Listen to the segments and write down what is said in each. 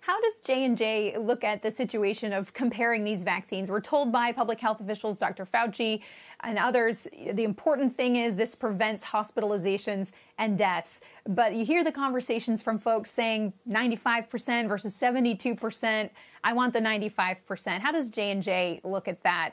How does J&J look at the situation of comparing these vaccines? We're told by public health officials, Dr. Fauci and others, the important thing is this prevents hospitalizations and deaths. But you hear the conversations from folks saying 95% versus 72%. I want the 95%. How does J&J look at that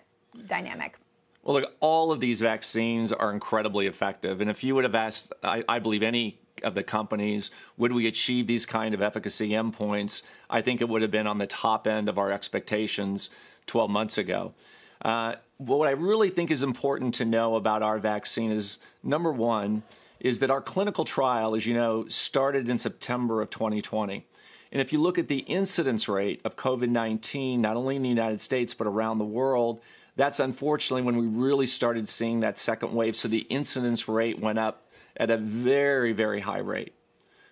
dynamic? Well, look, all of these vaccines are incredibly effective. And if you would have asked, I, I believe, any of the companies, would we achieve these kind of efficacy endpoints? I think it would have been on the top end of our expectations 12 months ago. Uh, what I really think is important to know about our vaccine is number one, is that our clinical trial, as you know, started in September of 2020. And if you look at the incidence rate of COVID 19, not only in the United States, but around the world, that's unfortunately when we really started seeing that second wave. So the incidence rate went up at a very, very high rate.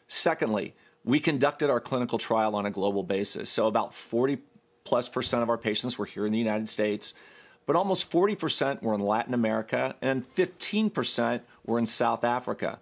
Secondly, we conducted our clinical trial on a global basis. So about 40 plus percent of our patients were here in the United States, but almost 40% were in Latin America and 15% were in South Africa.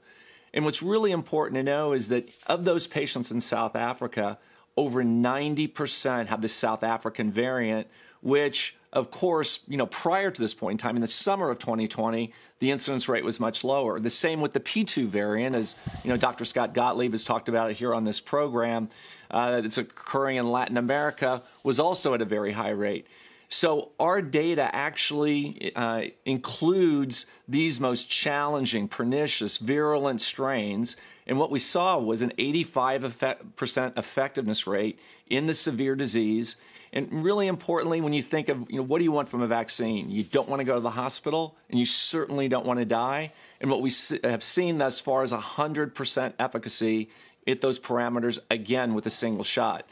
And what's really important to know is that of those patients in South Africa, over 90% have the South African variant, which of course, you know, prior to this point in time, in the summer of 2020, the incidence rate was much lower. The same with the P2 variant, as you know, Dr. Scott Gottlieb has talked about it here on this program. Uh, that's occurring in Latin America was also at a very high rate. So our data actually uh, includes these most challenging, pernicious, virulent strains. And what we saw was an 85% effectiveness rate in the severe disease and really importantly, when you think of, you know, what do you want from a vaccine? You don't want to go to the hospital, and you certainly don't want to die. And what we have seen thus far is 100% efficacy at those parameters, again, with a single shot.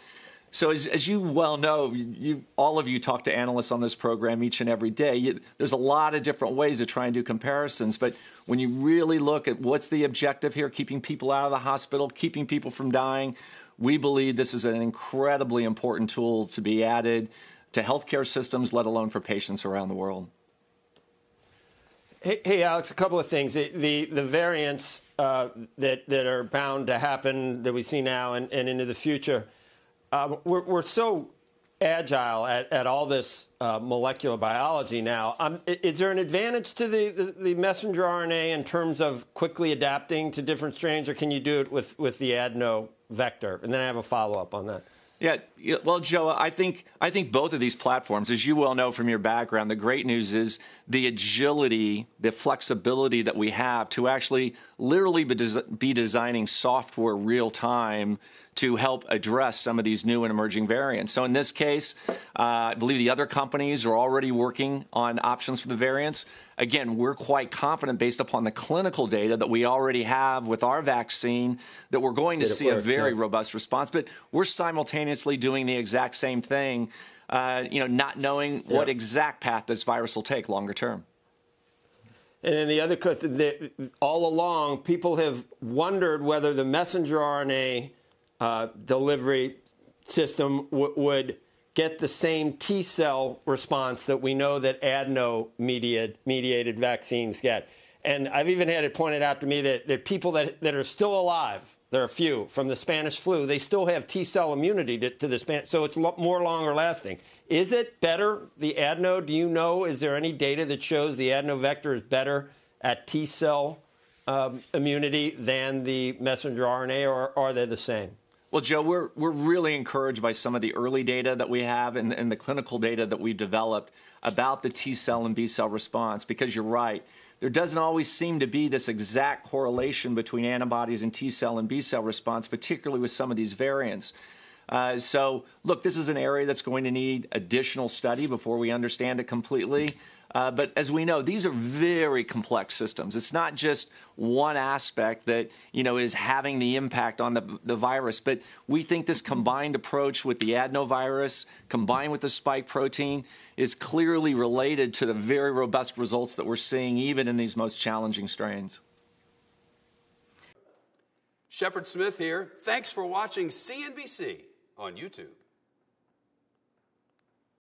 So as, as you well know, you, all of you talk to analysts on this program each and every day. You, there's a lot of different ways to try and do comparisons, but when you really look at what's the objective here, keeping people out of the hospital, keeping people from dying, we believe this is an incredibly important tool to be added to healthcare systems, let alone for patients around the world. Hey, hey Alex, a couple of things. The, the, the variants uh, that, that are bound to happen that we see now and, and into the future, uh, we're, we're so agile at, at all this uh, molecular biology now. Um, is there an advantage to the, the, the, messenger RNA in terms of quickly adapting to different strains, or can you do it with, with the adeno vector? And then I have a follow up on that. Yeah, well, Joe, I think I think both of these platforms, as you well know from your background, the great news is the agility, the flexibility that we have to actually literally be, des- be designing software real time to help address some of these new and emerging variants. So in this case, uh, I believe the other companies are already working on options for the variants. Again, we're quite confident based upon the clinical data that we already have with our vaccine that we're going to see work, a very yeah. robust response. But we're simultaneously doing the exact same thing, uh, you know, not knowing yeah. what exact path this virus will take longer term. And then the other question, all along, people have wondered whether the messenger RNA uh, delivery system w- would get the same T cell response that we know that adeno mediated vaccines get. And I've even had it pointed out to me that, that people that, that are still alive, there are a few from the Spanish flu, they still have T cell immunity to, to the Spanish, so it's lo- more longer lasting. Is it better, the adeno? Do you know, is there any data that shows the adeno vector is better at T cell um, immunity than the messenger RNA, or are they the same? Well, Joe, we're, we're really encouraged by some of the early data that we have and, and the clinical data that we've developed about the T cell and B cell response because you're right. There doesn't always seem to be this exact correlation between antibodies and T cell and B cell response, particularly with some of these variants. Uh, so, look, this is an area that's going to need additional study before we understand it completely. Uh, but as we know, these are very complex systems. It's not just one aspect that you know is having the impact on the, the virus, but we think this combined approach with the adenovirus combined with the spike protein is clearly related to the very robust results that we're seeing even in these most challenging strains. Shepard Smith here. Thanks for watching CNBC on YouTube.